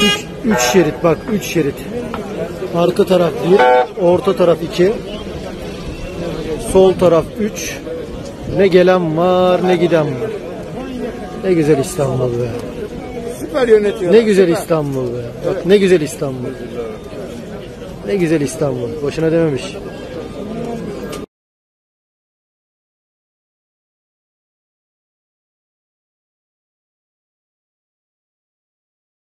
Üç, üç şerit bak üç şerit. Arka taraf bir, orta taraf iki. Sol taraf üç. Ne gelen var ne giden var. Ne güzel İstanbul be. Süper yönetiyor. Ne güzel İstanbul be. Bak ne güzel İstanbul. Ne güzel İstanbul. Boşuna dememiş.